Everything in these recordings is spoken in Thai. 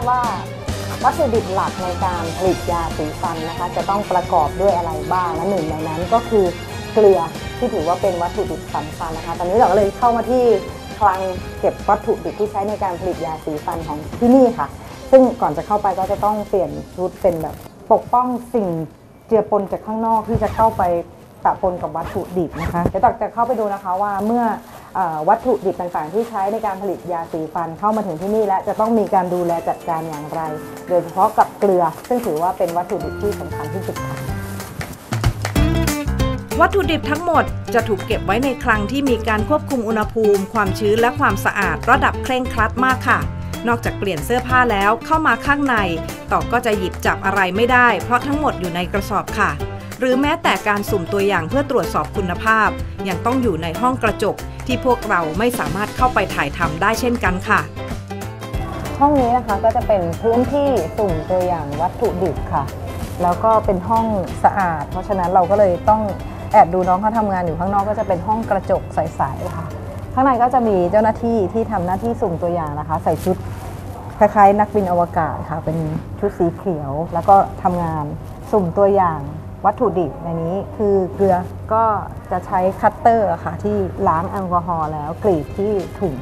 บว่าวัตถุดิบหลักในการผลิตยาสีฟันนะคะ จะต้องประกอบด้วยอะไรบ้างและหนึ่งในนั้นก็คือเกลือที่ถือว่าเป็นวัตถุดิบสำคัญนะคะ ตอนนี้เราก็เลยเข้ามาที่คลังเก็บวัตถุดิบที่ใช้ในการผลิตยาสีฟันของที่นี่ค่ะ ซึ่งก่อนจะเข้าไปก็จะต้องเปลี่ยนชุดเป็นแบบปกป้องสิ่งเจือปนจากข้างนอกที่จะเข้าไปปะปนกับวัตถุดิบนะคะเดี๋ยวตักจะเข้าไปดูนะคะว่าเมื่อ วัตถุดิบต่างๆ ที่ใช้ในการผลิตยาสีฟันเข้ามาถึงที่นี่และจะต้องมีการดูแลจัดการอย่างไร โดยเฉพาะกับเกลือ ซึ่งถือว่าเป็นวัตถุดิบที่สำคัญที่สุดค่ะวัตถุดิบทั้งหมดจะถูกเก็บไว้ในคลังที่มีการควบคุมอุณหภูมิ ความชื้นและความสะอาดระดับเคร่งครัดมากค่ะ นอกจากเปลี่ยนเสื้อผ้าแล้วเข้ามาข้างในต่อก็จะหยิบจับอะไรไม่ได้ เพราะทั้งหมดอยู่ในกระสอบค่ะ หรือแม้แต่การสุ่มตัวอย่างเพื่อตรวจสอบคุณภาพ ยังต้องอยู่ในห้องกระจก ที่พวกเราไม่สามารถเข้าไปถ่ายทำได้เช่นกันค่ะ ห้องนี้นะคะก็จะเป็นพื้นที่สุ่มตัวอย่างวัตถุดิบค่ะ แล้วก็เป็นห้องสะอาด เพราะฉะนั้นเราก็เลยต้องแอบดูน้องเขาทำงานอยู่ข้างนอกก็จะเป็นห้องกระจกใสๆค่ะ ข้างในก็จะมีเจ้าหน้าที่ที่ทำหน้าที่สุ่มตัวอย่างนะคะ ใส่ชุดคล้ายๆ นักบินอวกาศค่ะ เป็นชุดสีเขียว แล้วก็ทำงานสุ่มตัวอย่าง วัตถุดิบในนี้คือเกลือก็จะใช้คัตเตอร์ค่ะที่ล้างแอลกอฮอล์แล้วกรีดที่ถุง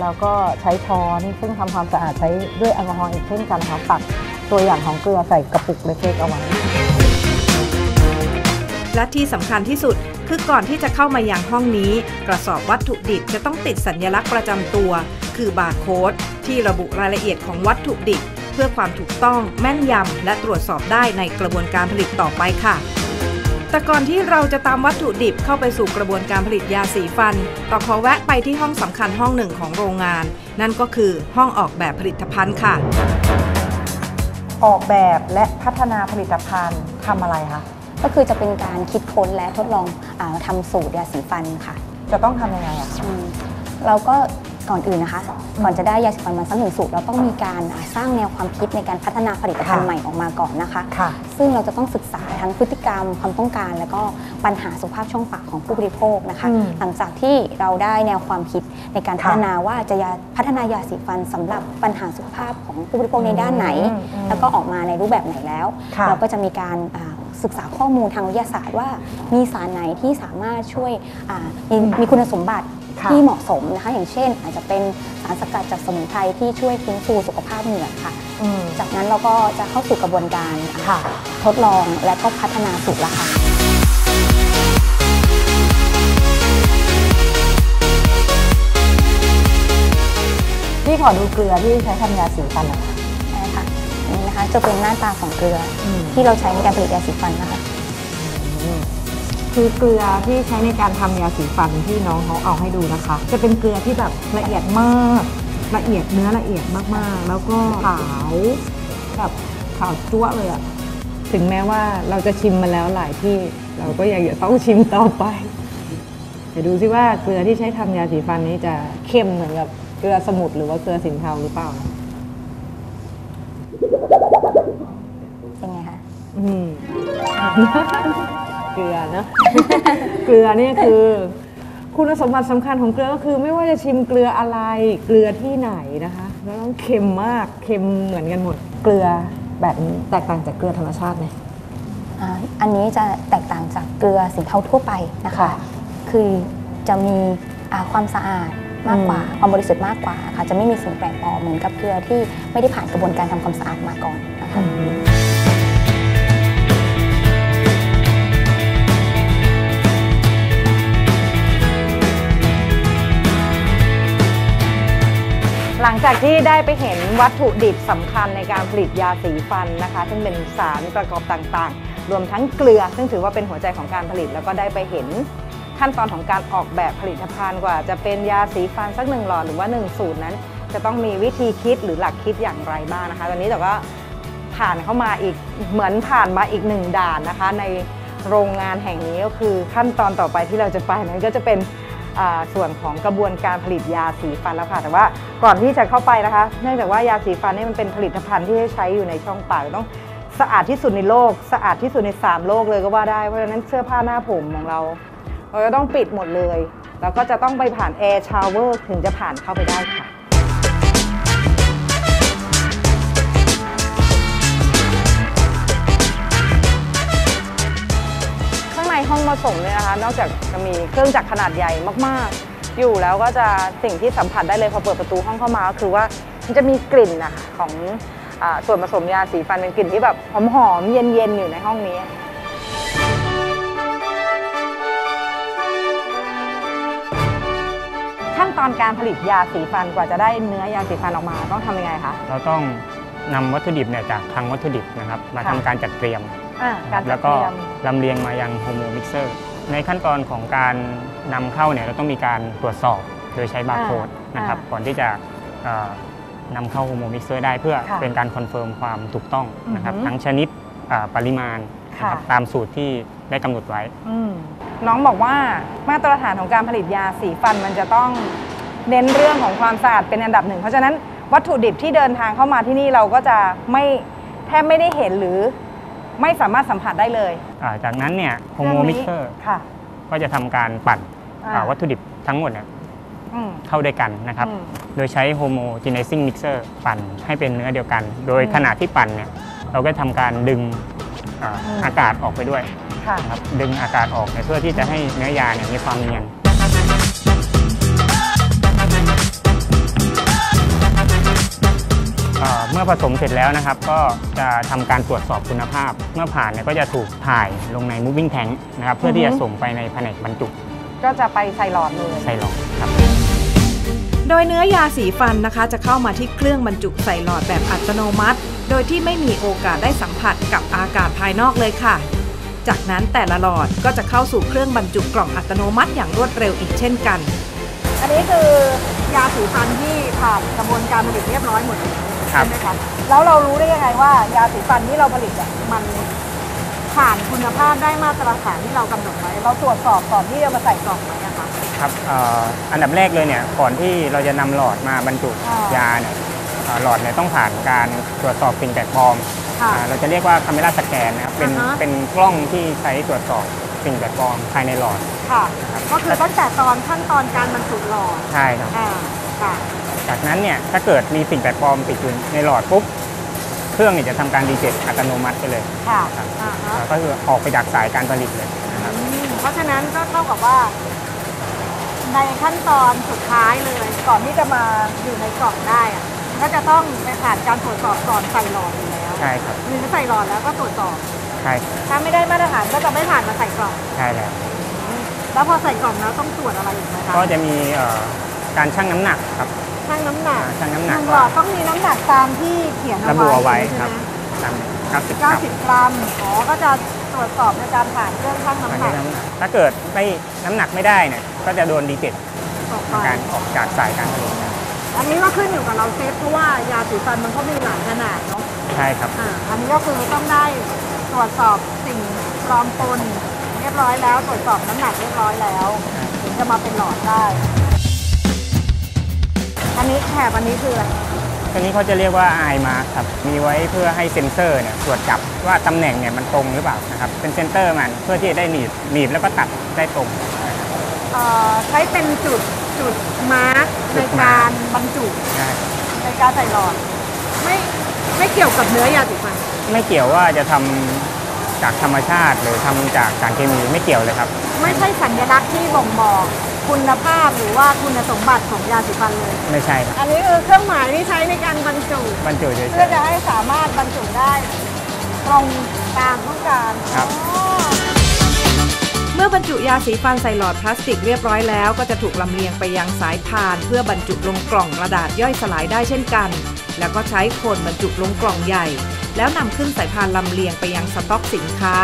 แล้วก็ใช้ช้อนซึ่งทำความสะอาดใช้ด้วยแอลกอฮอล์อีกเช่นกันนะคะตักตัวอย่างของเกลือใส่กระปุกเล็กๆเอาไว้และที่สำคัญที่สุดคือก่อนที่จะเข้ามายังห้องนี้ กระสอบวัตถุดิบจะต้องติดสัญลักษณ์ประจำตัว คือบาร์โค้ดที่ระบุรายละเอียดของวัตถุดิบ พื่อความถูกต้องแม่นยำและตรวจสอบได้ในกระบวนการผลิตต่อไปค่ะ แต่ก่อนที่เราจะตามวัตถุดิบเข้าไปสู่กระบวนการผลิตยาสีฟัน ต่อขอแวะไปที่ห้องสำคัญห้องหนึ่งของโรงงาน นั่นก็คือห้องออกแบบผลิตภัณฑ์ค่ะ ออกแบบและพัฒนาผลิตภัณฑ์ทำอะไรคะก็คือจะเป็นการคิดค้นและทดลองอาทำสูตรยาสีฟันค่ะ จะต้องทำยังไงอะอืมเราก็ ก่อนอื่นนะคะ ก่อนจะได้ยาสีฟันมาสักหนึ่งสูตรเราต้องมีการอ่าสร้างแนวความคิดในการพัฒนาผลิตภัณฑ์ใหม่ออกมาก่อนนะคะ ค่ะ ซึ่งเราจะต้องศึกษาทั้งพฤติกรรมความต้องการ และก็ปัญหาสุขภาพช่องปากของผู้บริโภคนะคะ อืมหลังจากที่เราได้แนวความคิดในการค่ะพัฒนาว่าจะยาพัฒนายาสีฟันสำหรับปัญหาสุขภาพของผู้บริโภคในด้านไหน อืมอืมแล้วก็ออกมาในรูปแบบไหนแล้ว ค่ะ เราก็จะมีการอ่าศึกษาข้อมูลทางวิทยาศาสตร์ว่ามีสารไหนที่สามารถช่วยอ่ามีมีคุณสมบัติค่ะ ที่เหมาะสมนะคะอย่างเช่น อาจจะเป็นสารสกัดจากสมุนไพรที่ช่วยฟื้นฟูสุขภาพเหงือกค่ะอืมจากนั้นเราก็จะเข้าสู่กระบวนการอ่าค่ะทดลองและก็พัฒนาสูตรละค่ะพี่ขอดูเกลือที่ใช้ทำยาสีฟันหน่อยค่ะได้ค่ะอันนี้นะคะจะเป็นหน้าตาของเกลืออมที่เราใช้ในการผลิตยาสีฟันนะคะ คือเกลือที่ใช้ในการทำยาสีฟันที่น้องเขาเอาให้ดูนะคะ จะเป็นเกลือที่แบบละเอียดมาก ละเอียดเนื้อละเอียดมากๆ แล้วก็ขาวแบบขาวจั๊วะเลยอะถึงแม้ว่าเราจะชิมมาแล้วหลายที่ เราก็ยังจะต้องชิมต่อไปเดี๋ยวดูซิว่าเกลือที่ใช้ทำยาสีฟันนี้จะเข้มเหมือนกับเกลือสมุทรหรือว่าเกลือสินเทาหรือเปล่าเป็นไงคะ อืม เกลือเนอะเกลือเนี่ยคือ คุณสมบัติสำคัญของเกลือก็คือ ไม่ว่าจะชิมเกลืออะไรเกลือที่ไหนนะคะแล้วต้องเค็มมากเค็มเหมือนกันหมด เกลือแบบนี้แตกต่างจากเกลือธรรมชาติไหมอ่าอันนี้จะแตกต่างจากเกลือสินเทาทั่วไปนะคะค่ะคือจะมีอ่าความสะอาดมากกว่าอืมความบริสุทธิ์มากกว่าค่ะจะไม่มีสิ่งแปลกปลอมเหมือนกับเกลือที่ไม่ได้ผ่านกระบวนการทำความสะอาดมาก่อนนะคะ หลังจากที่ได้ไปเห็นวัตถุดิบสำคัญในการผลิตยาสีฟันนะคะ ซึ่งเป็นสารประกอบต่างๆ รวมทั้งเกลือ ซึ่งถือว่าเป็นหัวใจของการผลิต แล้วก็ได้ไปเห็นขั้นตอนของการออกแบบผลิตภัณฑ์กว่า จะเป็นยาสีฟันสักหนึ่งหลอดหรือว่าหนึ่งสูตรนั้น จะต้องมีวิธีคิดหรือหลักคิดอย่างไรบ้างนะคะ ตอนนี้แต่ว่าผ่านเข้ามาอีกเหมือนผ่านมาอีกหนึ่งด่านนะคะ ในโรงงานแห่งนี้ก็คือขั้นตอนต่อไปที่เราจะไปนั้นก็จะเป็น ส่วนของกระบวนการผลิตยาสีฟันแล้วค่ะแต่ว่าก่อนที่จะเข้าไปนะคะ เนื่องจากว่ายาสีฟันนี่มันเป็นผลิตภัณฑ์ที่ใช้อยู่ในช่องปากต้องสะอาดที่สุดในโลก สะอาดที่สุดใน 3 โลกเลยก็ว่าได้เพราะฉะนั้นเสื้อผ้าหน้าผมของเรา เราจะต้องปิดหมดเลย แล้วก็จะต้องไปผ่าน air shower ถึงจะผ่านเข้าไปได้ค่ะ ผสมเนี่ยนะคะ นอกจากจะมีเครื่องจักรขนาดใหญ่มากๆ อยู่แล้วก็จะสิ่งที่สัมผัสได้เลยพอเปิดประตูห้องเข้ามาก็คือว่ามันจะมีกลิ่นนะคะของอาส่วนผสมยาสีฟันเป็นกลิ่นที่แบบหอมๆเย็นๆอยู่ในห้องนี้ขั้นตอนการผลิตยาสีฟันกว่าจะได้เนื้อยาสีฟันออกมาต้องทำยังไงคะเราต้องนำวัตถุดิบเนี่ยจากคลังวัตถุดิบนะครับ มาค่ะทำการจัดเตรียมอ่าการจัดเตรียมแล้วก็ ลำเลียงมายัง homo mixer ในขั้นตอนของการนำเข้าเนี่ยเราต้องมีการตรวจสอบโดยใช้บาร์โค้ดอ่านนะครับอ่าก่อนที่จะเอ่อนำเข้า homo mixer ได้เพื่อค่ะเป็นการ confirm ความถูกต้องนะครับอือหือทั้งชนิดอ่าปริมาณนะครับค่ะตามสูตรที่ได้กำหนดไว้อืมน้องบอกว่ามาตรฐานของการผลิตยาสีฟันมันจะต้องเน้นเรื่องของความสะอาดเป็นอันดับหนึ่ง เพราะฉะนั้นวัตถุดิบที่เดินทางเข้ามาที่นี่เราก็จะไม่แทบไม่ได้เห็นหรือ ไม่สามารถสัมผัสได้เลยอ่าจากนั้นเนี่ยเครื่องนี้ homo mixer ค่ะ ก็จะทำการปั่นอ่าอ่าวัตถุดิบทั้งหมดเนี่ยอืม เข้าด้วยกันนะครับ อืมโดยใช้โฮโมจ e เนซิ่งมิกเซอร์ปั่นให้เป็นเนื้อเดียวกัน โดยอืมขณะที่ปั่นเนี่ยเราก็ทำการดึงอ่าอืม อากาศออกไปด้วยค่ะ นะครับดึงอากาศออกเนี่ยเพื่อที่จะให้เนื้อยาเนี่ยมีความเนียน เอ่อเมื่อผสมเสร็จแล้วนะครับ ก็จะทำการตรวจสอบคุณภาพ เมื่อผ่านเนี่ยก็จะถูกถ่ายลงใน moving tank นะครับเพื่อที่จะส่งไปในแผนกบรรจุ ก็จะไปใส่หลอดเลยใส่หลอดครับโดยเนื้อยาสีฟันนะคะ จะเข้ามาที่เครื่องบรรจุใส่หลอดแบบอัตโนมัติ โดยที่ไม่มีโอกาสได้สัมผัสกับอากาศภายนอกเลยค่ะ จากนั้นแต่ละหลอดก็จะเข้าสู่เครื่องบรรจุกล่องอัตโนมัติอย่างรวดเร็วอีกเช่นกัน อันนี้คือยาสีฟันที่ผ่านกระบวนการผลิตเรียบร้อยหมดแล้วครับ ใช่ไหมคะแล้วเรารู้ได้ยังไงว่ายาสีฟันที่เราผลิตอะมันผ่านคุณภาพได้มาตรฐานที่เรากำหนดไว้เราตรวจสอบก่อนที่จะมาใส่กล่องไหมอะคะ ครับเอ่ออันดับแรกเลยเนี่ยก่อนที่เราจะนำหลอดมาบรรจุอ่ายยาเนี่ยเอ่อหลอดเนี่ยต้องผ่านการตรวจสอบสิ่งแปลกปลอมค่ะอ่าเราจะเรียกว่าคาเมราสแกนนะครับเป็นอ่าฮะ เป็นกล้องที่ใช้ตรวจสอบสิ่งแปลกปลอมภายในหลอด ค่ะนะครับ ก็คือตั้งแต่ตอนขั้นตอนการบรรจุหลอดใช่ครับ อ่าค่ะ จากนั้นเนี่ยถ้าเกิดมีสิ่งแปลกปลอมติดอยู่ในหลอดปุ๊บเครื่องเนี่ยจะทำการดีเจตอัตโนมัติไปเลยค่ะครับอ่าฮะอ่าก็คือออกไปจากสายการผลิตเลยนะครับ อืมเพราะฉะนั้นก็เท่ากับว่า ในขั้นตอนสุดท้ายเลย ก่อนที่จะมาอยู่ในกล่องได้อะก็จะต้องไปผ่านการตรวจสอบก่อนใส่หลอดอยู่แล้วใช่ครับหรือใส่หลอดแล้วก็ตรวจสอบ ใช่ครับถ้าไม่ได้มาตรฐานก็จะไม่ผ่านมาใส่กล่อง ใช่แล้ว แล้วพอใส่กล่องแล้วต้องตรวจอะไรอีกไหมคะก็จะมีเอ่อการชั่งน้ำหนักครับ ชั่งน้ำหนักอ่าชั่งน้ำหหนักนึ่งหลอดต้องมีน้ำหนักตามที่เขียนระบุเอาไว้ใช่ครับไหมตาม90กรัม90 กรัมอ๋อก็จะตรวจสอบในการผ่านเครื่องชั่งน้ำหนักถ้าเกิดไม่น้ำหนักไม่ได้เนี่ยก็จะโดนดีเจตออกไปการออกจากสายการผลิตนะอันนี้ก็ขึ้นอยู่กับเราเซฟเพราะว่ายาสีฟันมันก็มีหลายขนาดเนาะใช่ครับ อ่าอันนี้ก็คือต้องได้ตรวจสอบสิ่งปลอมปนเรียบร้อยแล้ว ตรวจสอบน้ำหนักเรียบร้อยแล้วถึงจะมาเป็นหลอดได้ อันนี้แถบอันนี้คืออะไรตัวนี้เขาจะเรียกว่า eye mark ครับ มีไว้เพื่อให้เซ็นเซอร์เนี่ยตรวจจับว่าตำแหน่งเนี่ยมันตรงหรือเปล่านะครับ เป็น center มันเพื่อที่จะได้หนีบหนีบแล้วก็ตัดได้ตรงเอ่อใช้เป็นจุดจุดมาร์กจุในดมาการร์คบรรจุนะในการใส่หลอด ไม่ไม่เกี่ยวกับเนื้อยาสีฟันไม่เกี่ยวว่าจะทำจากธรรมชาติหรือทำจากสารเคมีไม่เกี่ยวเลยครับ ไม่ใช่สัญลักษณ์ที่บ่งบอก คุณภาพหรือว่าคุณสมบัติของยาสีฟันเลย ไม่ใช่ครับอันนี้คือเครื่องหมายที่ใช้ในการบรรจุ บรรจุเฉยเพื่อจะให้สามารถบรรจุได้ ตรงตามต้องการครับอ๋อเมื่อบรรจุยาสีฟันใส่หลอดพลาสติกเรียบร้อยแล้ว ก็จะถูกลำเลียงไปยังสายพาน เพื่อบรรจุลงกล่องกระดาษย่อยสลายได้เช่นกัน แล้วก็ใช้คนบรรจุลงกล่องใหญ่ แล้วนำขึ้นสายพานลำเลียงไปยังสต็อกสินค้า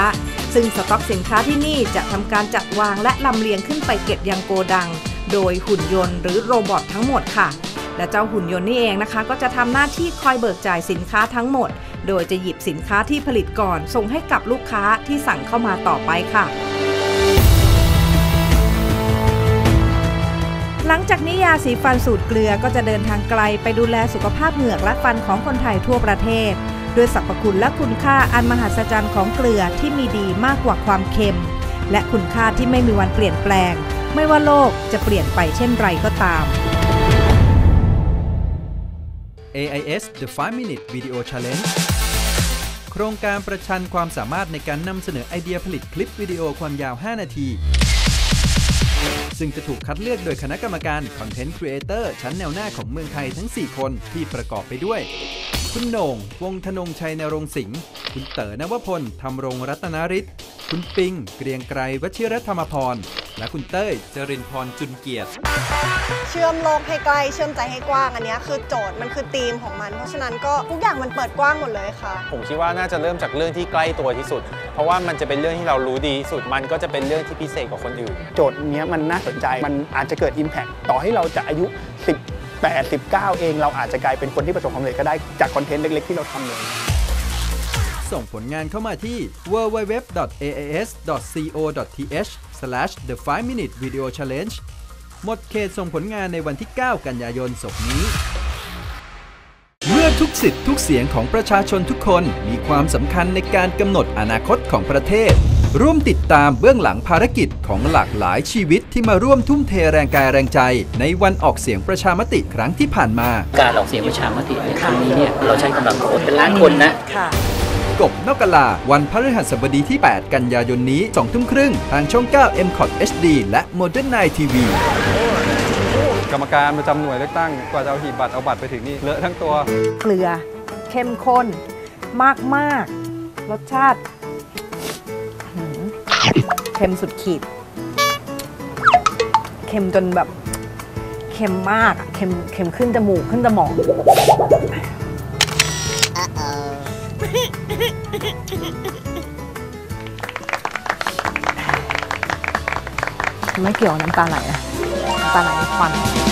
ซึ่งสต็อกสินค้าที่นี่จะทำการจัดวางและลำเลียงขึ้นไปเก็บยังโกดัง โดยหุ่นยนต์หรือ robot ทั้งหมดค่ะ และเจ้าหุ่นยนต์นี่เองนะคะ ก็จะทำหน้าที่คอยเบิกจ่ายสินค้าทั้งหมด โดยจะหยิบสินค้าที่ผลิตก่อน ส่งให้กับลูกค้าที่สั่งเข้ามาต่อไปค่ะหลังจากนี้ยาสีฟันสูตรเกลือก็จะเดินทางไกลไปดูแลสุขภาพเหงือกและฟันของคนไทยทั่วประเทศ ด้วยสรรพคุณและคุณค่าอันมหัศจรรย์ของเกลือที่มีดีมากกว่าความเค็ม และคุณค่าที่ไม่มีวันเปลี่ยนแปลง ไม่ว่าโลกจะเปลี่ยนไปเช่นไรก็ตาม AIS The 5 Minute Video Challenge โครงการประชันความสามารถในการนำเสนอไอเดียผลิตคลิปวิดีโอความยาว 5 นาที ซึ่งจะถูกคัดเลือกโดยคณะกรรมการ content creator ชั้นแนวหน้าของเมืองไทยทั้ง 4 คนที่ประกอบไปด้วย คุณโหน่ง วงศ์ทนงชัยณรงค์สิงห์คุณเต๋อนวพลธำรงรัตนฤทธิ์คุณปิง เกรียงไกรวชิรธรรมพร และคุณเต้ย จรินพรจุนเกียรติ เชื่อมโลกให้ใกล้เชื่อมใจให้กว้าง อันเนี้ยคือโจทย์มันคือธีมของมัน เพราะฉะนั้นก็ทุกอย่างมันเปิดกว้างหมดเลยค่ะ ผมคิดว่าน่าจะเริ่มจากเรื่องที่ใกล้ตัวที่สุด เพราะว่ามันจะเป็นเรื่องที่เรารู้ดีที่สุด มันก็จะเป็นเรื่องที่พิเศษกว่าคนอื่น โจทย์เนี้ยมันน่าสนใจ มันอาจจะเกิด Impact ต่อให้เราจะอายุ18 19เองเราอาจจะกลายเป็นคนที่ประสบความสำเร็จก็ได้จากคอนเทนต์เล็กๆ ที่เราทำเลยส่งผลงานเข้ามาที่ www.aas.co.th/the 5 minute video challenge หมดเขตส่งผลงานในวันที่ 9 กันยายนศกนี้ เมื่อทุกสิทธิ์ทุกเสียงของประชาชนทุกคนมีความสำคัญในการกำหนดอนาคตของประเทศ ร่วมติดตามเบื้องหลังภารกิจของหลากหลายชีวิตที่มาร่วมทุ่มเทแรงกายแรงใจ ในวันออกเสียงประชามติครั้งที่ผ่านมา การออกเสียงประชามติในครั้งนี้เนี่ยเราใช้กำลังคนเป็นล้านคนนะค่ะกบนกกลา วันพฤหัสบดีที่ 8 กันยายนนี้2ทุ่มครึ่ง ทางช่อง 9 m c o t HD และ Modern Night TV กรรมการประจำหน่วยเลือกตั้ง กว่าจะเอาหีบบัตรเอาบัตรไปถึงนี่ เลอะทั้งตัว เกลือ เข้มข้น มากมากๆรสชาติหืม เค็มสุดขีด เค็มจนแบบ เค็มมากอะเค็มเค็มขึ้นจมูกขึ้นสมอง ไม่เกี่ยวกับน้ำตาไหลนะน้ำตาไหลควัน